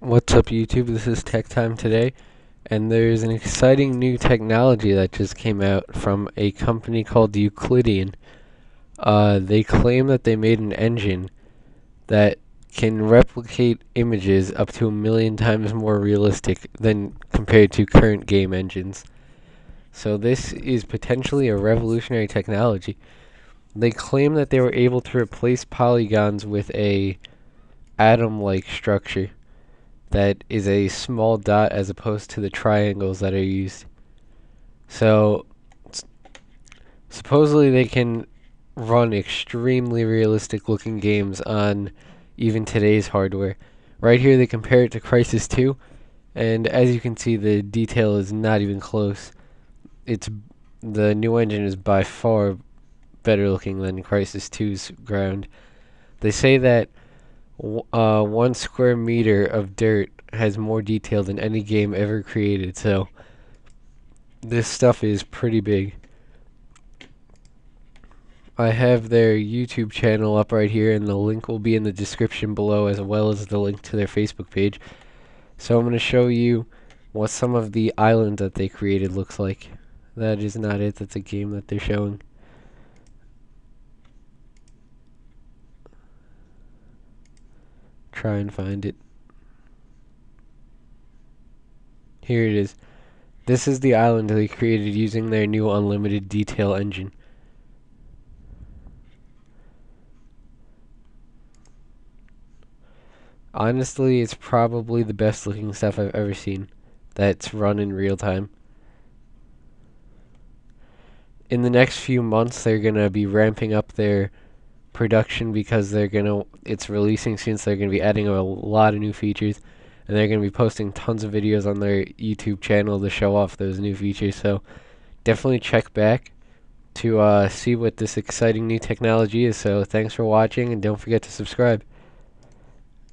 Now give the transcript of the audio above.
What's up, YouTube? This is Tech Time today, and there's an exciting new technology that just came out from a company called Euclideon. Uh, they claim that they made an engine that can replicate images up to a million times more realistic than compared to current game engines. So this is potentially a revolutionary technology. They claim that they were able to replace polygons with a atom-like structure that is a small dot as opposed to the triangles that are used. So, supposedly they can run extremely realistic looking games on even today's hardware. Right here they compare it to Crysis 2, and as you can see the detail is not even close. It's the new engine is by far better looking than Crysis 2's ground. They say that uh, one square meter of dirt has more detail than any game ever created, so this stuff is pretty big. I have their YouTube channel up right here, and the link will be in the description below, as well as the link to their Facebook page. So I'm going to show you what some of the island that they created looks like. That is not it, that's a game that they're showing. Try and find it. Here it is. This is the island they created using their new unlimited detail engine. Honestly, it's probably the best looking stuff I've ever seen that's run in real time. In the next few months, they're going to be ramping up their production because they're gonna it's releasing soon so they're gonna be adding a lot of new features. And they're gonna be posting tons of videos on their YouTube channel to show off those new features. So definitely check back to uh, see what this exciting new technology is. So thanks for watching and don't forget to subscribe